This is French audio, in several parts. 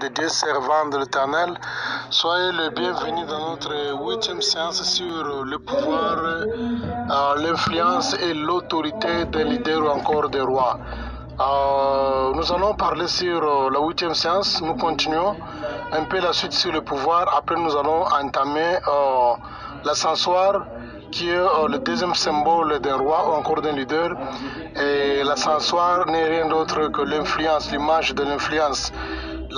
de Dieu, servants de l'Éternel. Soyez le bienvenu dans notre huitième séance sur le pouvoir, euh, l'influence et l'autorité des leaders ou encore des rois. Euh, nous allons parler sur euh, la huitième séance. Nous continuons un peu la suite sur le pouvoir. Après, nous allons entamer l'ascensoir qui est le deuxième symbole d'un roi ou encore d'un leader. Et l'ascensoir n'est rien d'autre que l'influence, l'image de l'influence.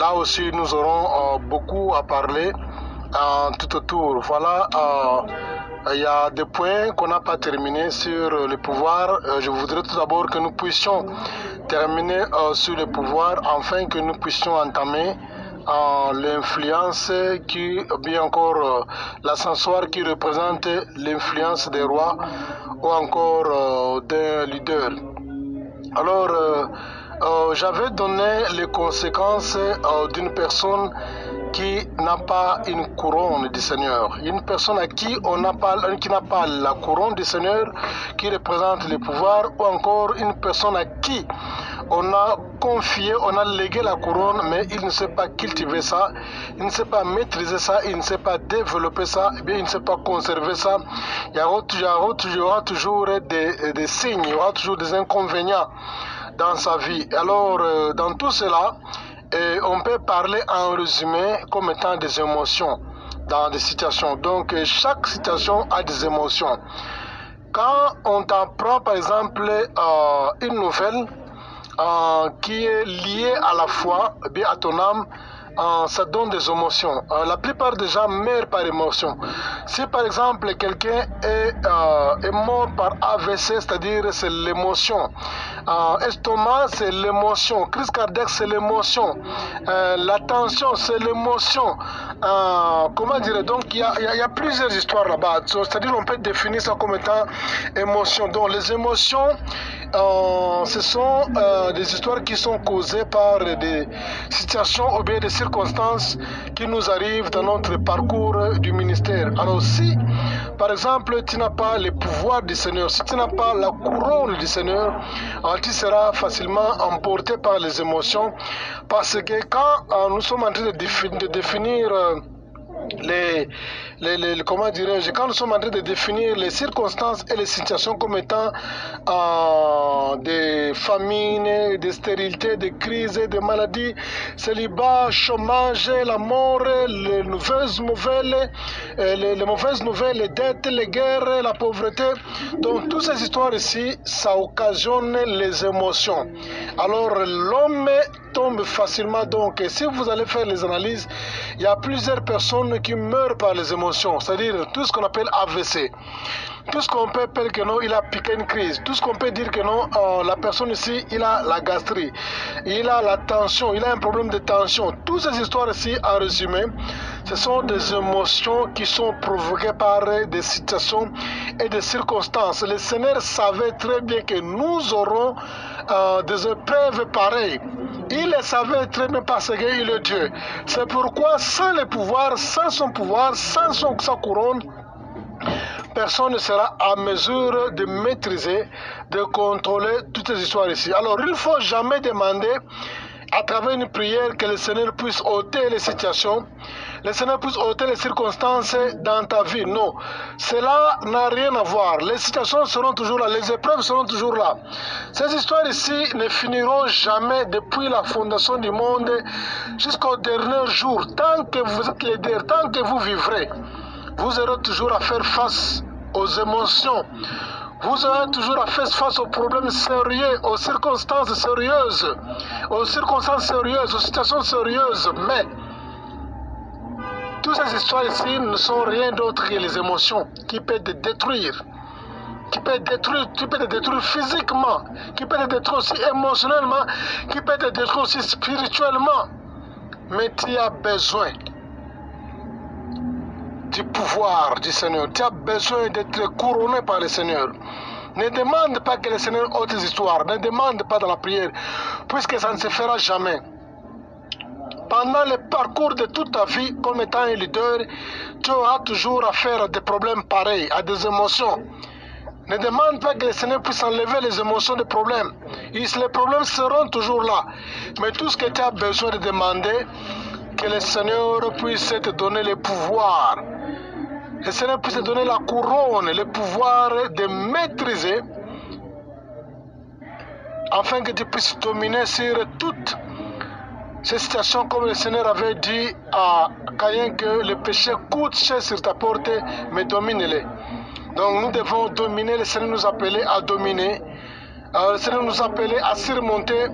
Là aussi, nous aurons euh, beaucoup à parler euh, tout autour. Voilà, euh, il y a des points qu'on n'a pas terminés sur le pouvoir. Euh, je voudrais tout d'abord que nous puissions terminer sur le pouvoir afin que nous puissions entamer l'influence qui, bien encore l'ascensoir qui représente l'influence des rois ou encore euh, d'un leader. Alors, euh, euh, j'avais donné les conséquences euh, d'une personne qui n'a pas une couronne du Seigneur. Une personne à qui on n'a pas, qui n'a pas la couronne du Seigneur, qui représente le pouvoir, ou encore une personne à qui on a confié, on a légué la couronne, mais il ne sait pas cultiver ça, il ne sait pas maîtriser ça, il ne sait pas développer ça, eh bien, il ne sait pas conserver ça. Il y aura, toujours des signes, il y aura toujours des inconvénients dans sa vie. Alors, euh, dans tout cela, euh, on peut parler en résumé comme étant des émotions dans des situations. Donc, euh, chaque situation a des émotions. Quand on t'apprend, par exemple, euh, une nouvelle qui est liée à la foi, eh bien à ton âme, ça donne des émotions. La plupart des gens meurent par émotion. Si par exemple quelqu'un est, est mort par AVC, c'est-à-dire c'est l'émotion. Euh, estomac, c'est l'émotion. Crise cardiaque, c'est l'émotion. Euh, la tension, c'est l'émotion. Euh, comment dire Donc il y y a- plusieurs histoires là-bas. C'est-à-dire on peut définir ça comme étant émotion. Donc les émotions, euh, ce sont euh, des histoires qui sont causées par des situations ou bien des circonstances qui nous arrivent dans notre parcours du ministère. Alors si, par exemple, tu n'as pas le pouvoir du Seigneur, si tu n'as pas la couronne du Seigneur, tu seras facilement emporté par les émotions. Parce que quand euh, nous sommes en train de, défi- de définir... les, les, les- comment dirais-je, quand nous sommes en train de définir les circonstances et les situations comme étant euh, des famines, des stérilités, des crises, des maladies, célibat, chômage, la mort, les mauvaises nouvelles, euh, les, mauvaises nouvelles, les dettes, les guerres, la pauvreté. Donc, toutes ces histoires ici, ça occasionne les émotions. Alors, l'homme tombe facilement. Donc, si vous allez faire les analyses, il y a plusieurs personnes qui meurent par les émotions, c'est-à-dire tout ce qu'on appelle AVC. Tout ce qu'on peut appeler que non, il a piqué une crise. Tout ce qu'on peut dire que non, euh, la personne ici, il a la gastrie, il a la tension, il a un problème de tension. Toutes ces histoires ici, en résumé, ce sont des émotions qui sont provoquées par des situations et des circonstances. Le Seigneur savait très bien que nous aurons euh, des épreuves pareilles. Il le savait très bien parce qu'il est Dieu. C'est pourquoi sans le pouvoir, sans son pouvoir, sans sa couronne, personne ne sera à mesure de maîtriser, de contrôler toutes ces histoires ici. Alors, il ne faut jamais demander à travers une prière que le Seigneur puisse ôter les situations, le Seigneur puisse ôter les circonstances dans ta vie. Non, cela n'a rien à voir. Les situations seront toujours là, les épreuves seront toujours là. Ces histoires ici ne finiront jamais depuis la fondation du monde jusqu'au dernier jour. Tant que vous êtes leader, tant que vous vivrez, vous aurez toujours à faire face aux émotions. Vous aurez toujours à faire face aux problèmes sérieux, aux circonstances sérieuses, aux circonstances sérieuses, aux situations sérieuses. Mais toutes ces histoires ici ne sont rien d'autre que les émotions qui peuvent te détruire, qui peuvent détruire, qui te détruire physiquement, qui peuvent te détruire aussi émotionnellement, qui peuvent te détruire aussi spirituellement. Mais tu as besoin du pouvoir du Seigneur. Tu as besoin d'être couronné par le Seigneur. Ne demande pas que le Seigneur ôte tes histoires. Ne demande pas dans la prière, puisque ça ne se fera jamais. Pendant le parcours de toute ta vie, comme étant un leader, tu auras toujours affaire à des problèmes pareils, à des émotions. Ne demande pas que le Seigneur puisse enlever les émotions des problèmes. Les problèmes seront toujours là. Mais tout ce que tu as besoin de demander, que le Seigneur puisse te donner le pouvoir. Le Seigneur puisse te donner la couronne, le pouvoir de maîtriser afin que tu puisses dominer sur toutes ces situations comme le Seigneur avait dit à Caïn que le péché coûte cher sur ta porte, mais domine-les. Donc nous devons dominer, le Seigneur nous appelait à dominer, le Seigneur nous appelait à surmonter,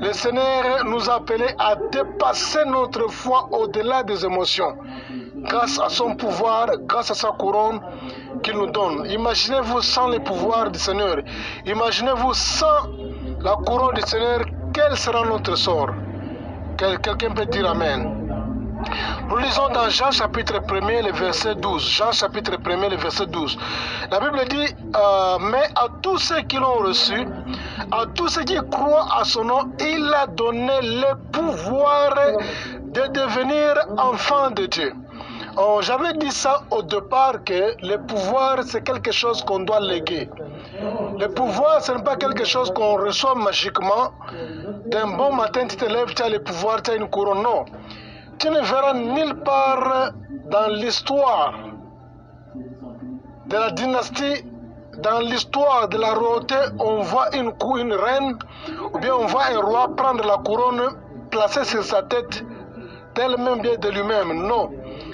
le Seigneur nous appelait à dépasser notre foi au-delà des émotions, grâce à son pouvoir, grâce à sa couronne qu'il nous donne. Imaginez-vous sans le pouvoir du Seigneur, imaginez-vous sans la couronne du Seigneur, quel sera notre sort? Quelqu'un peut dire Amen. Nous lisons dans Jean chapitre 1 le verset 12. Jean chapitre 1 le verset 12. La Bible dit, euh, mais à tous ceux qui l'ont reçu, à tous ceux qui croient à son nom, il a donné le pouvoir de devenir enfants de Dieu. J'avais dit ça au départ que le pouvoir c'est quelque chose qu'on doit léguer. Le pouvoir ce n'est pas quelque chose qu'on reçoit magiquement. D'un bon matin tu te lèves, tu as le pouvoir, tu as une couronne. Non. Tu ne verras nulle part dans l'histoire de la dynastie, dans l'histoire de la royauté, on voit une, reine ou bien on voit un roi prendre la couronne, placer sur sa tête, tel même bien de lui-même. Non,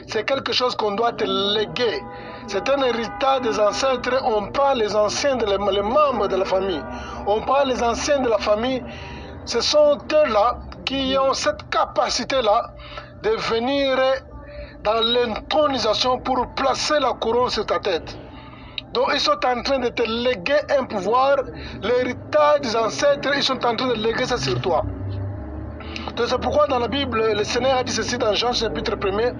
c'est quelque chose qu'on doit te léguer. C'est un héritage des ancêtres. On prend les anciens, de les membres de la famille. On prend les anciens de la famille. Ce sont eux-là qui ont cette capacité-là de venir dans l'intronisation pour placer la couronne sur ta tête. Donc ils sont en train de te léguer un pouvoir, l'héritage des ancêtres, ils sont en train de léguer ça sur toi. C'est pourquoi dans la Bible, le Seigneur a dit ceci dans Jean chapitre 1er,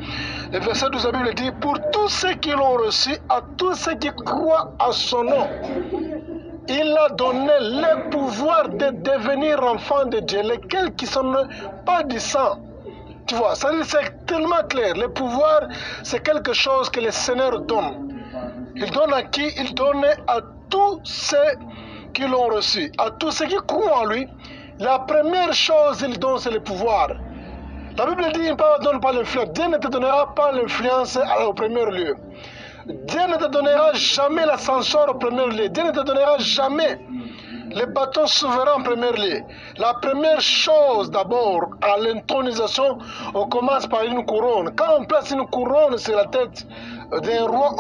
le verset 12, la Bible dit, pour tous ceux qui l'ont reçu, à tous ceux qui croient à son nom, il a donné le pouvoir de devenir enfants de Dieu, lesquels qui sont pas du sang. Tu vois, ça c'est tellement clair. Le pouvoir, c'est quelque chose que le Seigneur donne. Il donne à qui Il donne à tous ceux qui l'ont reçu, à tous ceux qui croient en lui. La première chose qu'il donne, c'est le pouvoir. La Bible dit, il ne donne pas l'influence. Dieu ne te donnera pas l'influence au premier lieu. Dieu ne te donnera jamais l'ascenseur au premier lieu. Dieu ne te donnera jamais le bâton souverain en premier lieu. La première chose d'abord, à l'intronisation, on commence par une couronne. Quand on place une couronne sur la tête d'un roi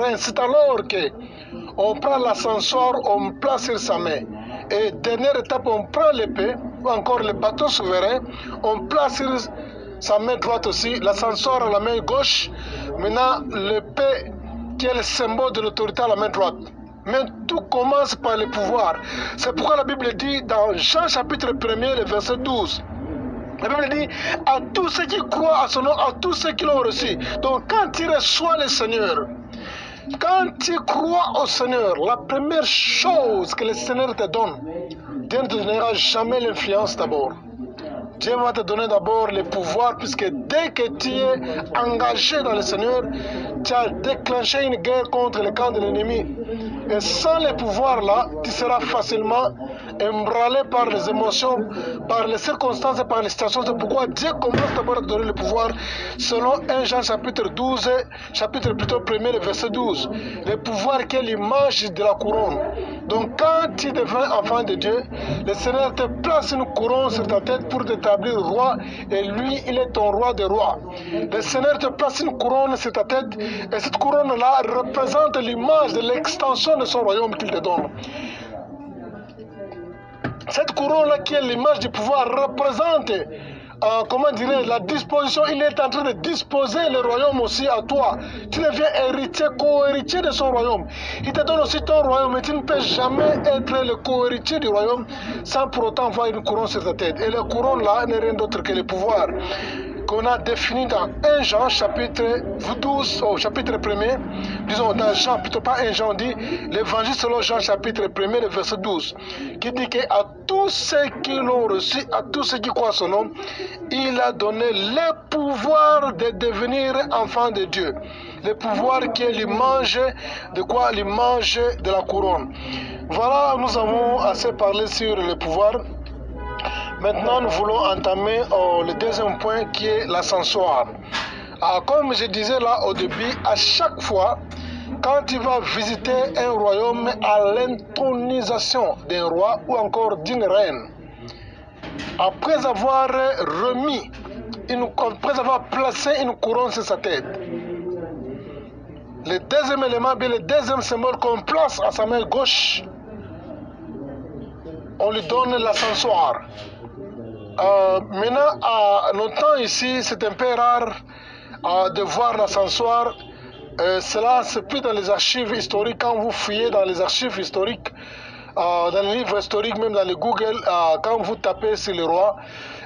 reine, c'est alors que on prend l'ascenseur, on place sur sa main. Et dernière étape, on prend l'épée ou encore le bâton souverain, on place sur sa main droite aussi, l'ascenseur à la main gauche, maintenant l'épée qui est le symbole de l'autorité à la main droite. Mais tout commence par le pouvoir. C'est pourquoi la Bible dit dans Jean chapitre 1er, le verset 12. La Bible dit à tous ceux qui croient à son nom, à tous ceux qui l'ont reçu. Donc quand tu reçois le Seigneur, quand tu crois au Seigneur, la première chose que le Seigneur te donne, Dieu ne te donnera jamais l'influence d'abord. Dieu va te donner d'abord le pouvoir, puisque dès que tu es engagé dans le Seigneur, tu as déclenché une guerre contre le camp de l'ennemi. Et sans le pouvoir là, tu seras facilement emballé par les émotions, par les circonstances et par les situations. C'est pourquoi Dieu commence d'abord à donner le pouvoir selon 1 Jean chapitre 12, chapitre plutôt 1er, verset 12. Le pouvoir qui est l'image de la couronne. Donc quand tu deviens enfant de Dieu, le Seigneur te place une couronne sur ta tête pour t'établir roi et lui, il est ton roi de rois. Le Seigneur te place une couronne sur ta tête et cette couronne-là représente l'image de l'extension de son royaume qu'il te donne. Cette couronne-là qui est l'image du pouvoir représente, euh, comment dirais la disposition, il est en train de disposer le royaume aussi à toi. Tu deviens héritier, co-héritier de son royaume. Il te donne aussi ton royaume, mais tu ne peux jamais être le co-héritier du royaume sans pour autant avoir une couronne sur ta tête. Et la couronne là n'est rien d'autre que le pouvoir qu'on a défini dans 1 Jean chapitre 12 au chapitre 1er, disons dans Jean, plutôt pas 1 Jean, on dit l'évangile selon Jean chapitre 1er, le verset 12, qui dit qu'à tous ceux qui l'ont reçu, à tous ceux qui croient son nom, il a donné le pouvoir de devenir enfant de Dieu. Le pouvoir qui est l'image de quoi? L'image de la couronne. Voilà, nous avons assez parlé sur le pouvoir. Maintenant, nous voulons entamer euh, le deuxième point qui est l'ascensoir. Ah, comme je disais là au début, à chaque fois, quand tu vas visiter un royaume à l'intronisation d'un roi ou encore d'une reine, après avoir remis, une, après avoir placé une couronne sur sa tête, le deuxième élément, bien le deuxième symbole qu'on place à sa main gauche, on lui donne l'ascensoir. Euh, maintenant, à nos temps ici, c'est un peu rare euh, de voir l'ascensoir. Euh, cela, c'est plus dans les archives historiques. Quand vous fouillez dans les archives historiques, dans les livres historiques, même dans les Google, quand vous tapez sur le roi,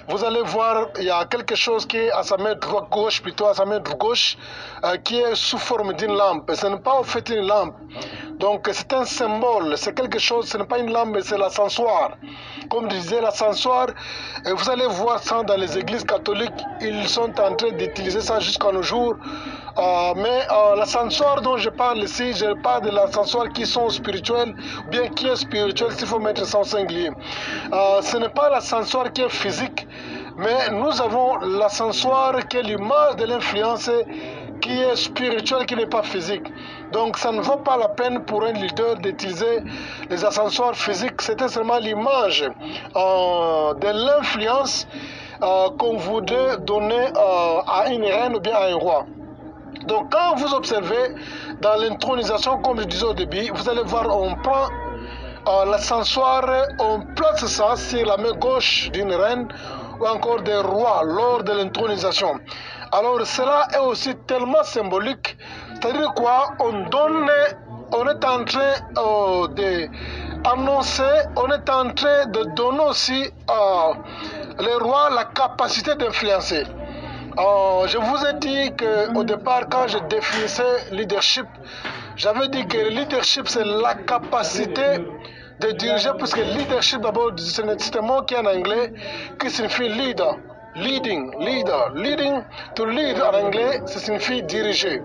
vous allez voir, il y a quelque chose qui est à sa main droite gauche, plutôt à sa main gauche, euh, qui est sous forme d'une lampe. Ce n'est pas en fait une lampe. Donc c'est un symbole, c'est quelque chose, ce n'est pas une lampe, c'est l'ascensoir. Comme je disais, l'ascensoir, vous allez voir ça dans les églises catholiques, ils sont en train d'utiliser ça jusqu'à nos jours. Euh, mais euh, l'ascensoir dont je parle ici, je parle de l'ascensoir qui sont spirituels, bien qui est spirituel, s'il faut mettre ça en singulier. Euh, ce n'est pas l'ascensoir qui est physique, mais nous avons l'ascensoir qui est l'image de l'influence qui est spirituel, qui n'est pas physique. Donc ça ne vaut pas la peine pour un leader d'utiliser les ascensoirs physiques. C'était seulement l'image euh, de l'influence euh, qu'on voudrait donner euh, à une reine ou bien à un roi. Donc quand vous observez dans l'intronisation, comme je disais au début, vous allez voir, on prend l'ascensoir, on place ça sur la main gauche d'une reine ou encore des rois lors de l'intronisation. Alors cela est aussi tellement symbolique, c'est-à-dire quoi? On donne, on est en train euh, de annoncer, on est en train de donner aussi euh, les rois la capacité d'influencer. Euh, je vous ai dit qu'au départ, quand je définissais leadership, j'avais dit que le leadership, c'est la capacité de diriger, parce que leadership, d'abord, c'est un mot qui est en anglais, qui signifie leader. Leading, leader, leading, to lead en anglais, ça signifie diriger.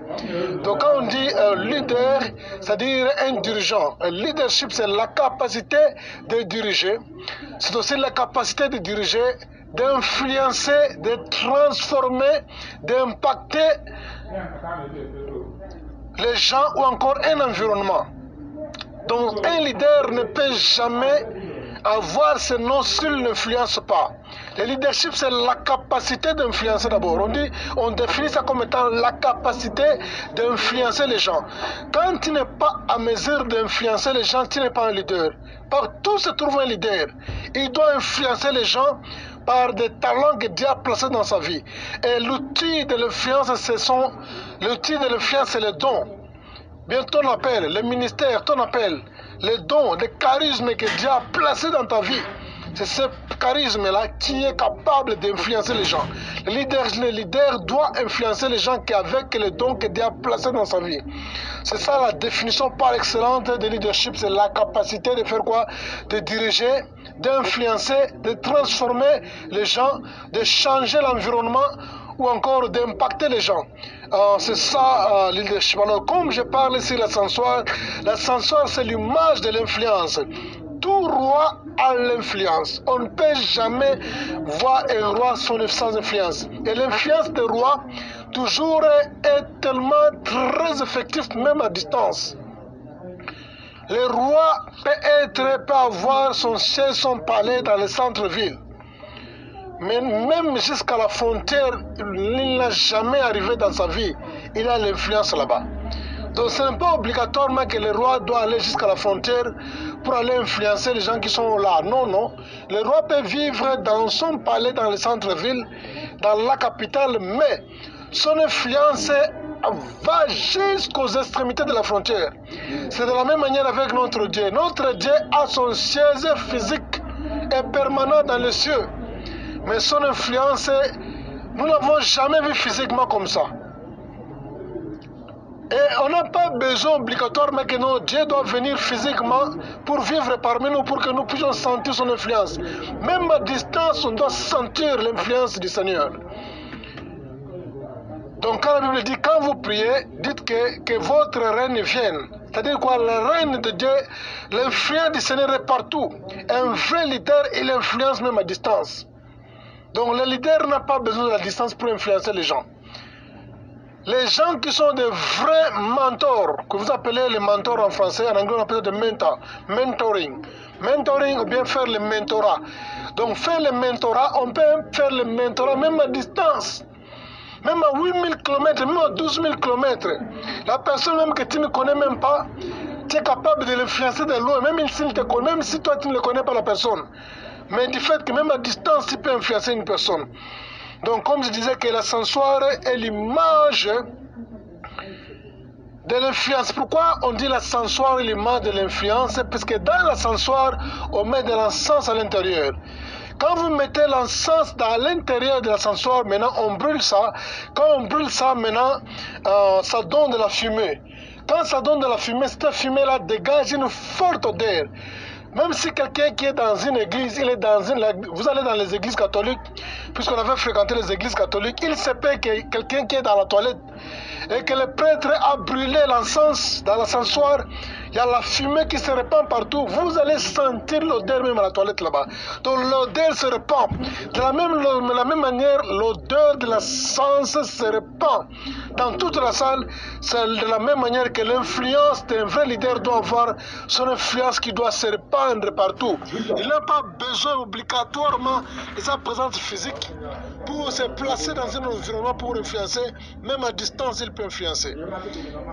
Donc quand on dit leader, c'est-à-dire un dirigeant. Un leadership, c'est la capacité de diriger. C'est aussi la capacité de diriger, d'influencer, de transformer, d'impacter les gens ou encore un environnement. Donc un leader ne peut jamais avoir ce nom s'il n'influence pas. Le leadership, c'est la capacité d'influencer d'abord. On on définit ça comme étant la capacité d'influencer les gens. Quand tu n'es pas à mesure d'influencer les gens, tu n'es pas un leader. Partout se trouve un leader. Il doit influencer les gens par des talents que Dieu a placés dans sa vie. Et l'outil de l'influence, l'outil de l'influence, c'est le don. Bien ton appel, le ministère, ton appel, les dons, les charismes que Dieu a placés dans ta vie. C'est ce charisme-là qui est capable d'influencer les gens. Le leader, le leader doit influencer les gens avec les dons que Dieu a placés dans sa vie. C'est ça la définition par excellente de leadership, c'est la capacité de faire quoi? De diriger, d'influencer, de transformer les gens, de changer l'environnement ou encore d'impacter les gens. Euh, c'est ça euh, leadership. Alors, comme je parle ici l'ascensoir, l'ascensoir c'est l'image de l'influence. Tout roi a l'influence. On ne peut jamais voir un roi sans influence. Et l'influence des rois, toujours, est tellement très effective, même à distance. Le roi peut être, peut avoir son siège, son palais dans le centre-ville. Mais même jusqu'à la frontière, il n'a jamais arrivé dans sa vie. Il a l'influence là-bas. Donc ce n'est pas obligatoirement que le roi doit aller jusqu'à la frontière pour aller influencer les gens qui sont là. Non, non. Le roi peut vivre dans son palais, dans le centre-ville, dans la capitale, mais son influence va jusqu'aux extrémités de la frontière. C'est de la même manière avec notre Dieu. Notre Dieu a son siège physique et permanent dans les cieux. Mais son influence, nous n'avons jamais vu physiquement comme ça. Et on n'a pas besoin obligatoirement que Dieu doit venir physiquement pour vivre parmi nous, pour que nous puissions sentir son influence. Même à distance, on doit sentir l'influence du Seigneur. Donc quand la Bible dit, quand vous priez, dites que, que votre règne vienne. C'est-à-dire quoi Le règne de Dieu, l'influence du Seigneur est partout. Un vrai leader, il influence même à distance. Donc le leader n'a pas besoin de la distance pour influencer les gens. Les gens qui sont des vrais mentors, que vous appelez les mentors en français, en anglais on appelle des mentors, mentoring. Mentoring ou bien faire le mentorat. Donc faire le mentorat, on peut faire le mentorat même à distance. Même à 8000 km, même à 12 000 km. La personne même que tu ne connais même pas, tu es capable de l'influencer de loin, même s'il te connaît, même si toi tu ne connais pas la personne. Mais du fait que même à distance, tu peux influencer une personne. Donc, comme je disais que l'ascensoir est l'image de l'influence. Pourquoi on dit l'ascensoir est l'image de l'influence? Parce que dans l'ascensoir, on met de l'encens à l'intérieur. Quand vous mettez l'encens dans l'intérieur de l'ascensoir, maintenant on brûle ça. Quand on brûle ça, maintenant, euh, ça donne de la fumée. Quand ça donne de la fumée, cette fumée-là dégage une forte odeur. Même si quelqu'un qui est dans une église, il est dans une, vous allez dans les églises catholiques, puisqu'on avait fréquenté les églises catholiques, il se peut que quelqu'un qui est dans la toilette et que le prêtre a brûlé l'encens dans l'ascensoir, il y a la fumée qui se répand partout. Vous allez sentir l'odeur même à la toilette là-bas. Donc l'odeur se répand. De la même, de la même manière, l'odeur de l'encens se répand dans toute la salle. C'est de la même manière que l'influence d'un vrai leader doit avoir son influence qui doit se répandre partout. Il n'a pas besoin obligatoirement de sa présence physique pour se placer dans un environnement pour influencer. Même à distance, il peut influencer.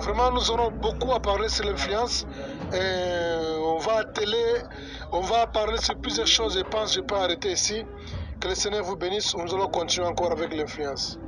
Vraiment, nous aurons beaucoup à parler sur l'influence. on va télé, on va parler sur plusieurs choses. Je pense que je peux arrêter ici. Que le Seigneur vous bénisse. Nous allons continuer encore avec l'influence.